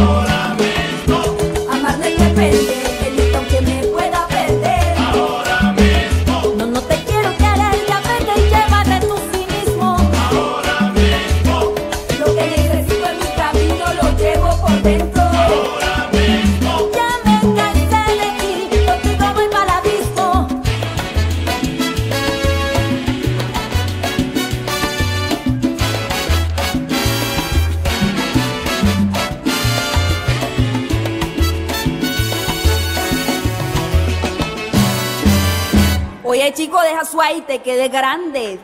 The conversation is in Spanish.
Ahora mismo, amarlo independe, el niño que me pueda perder. Ahora mismo. No no te quiero que quedar el diamante y llevarte tú sí mismo. Ahora mismo. Lo que necesito en mi camino lo llevo por dentro. Oye, chico, deja su ahí, te grande.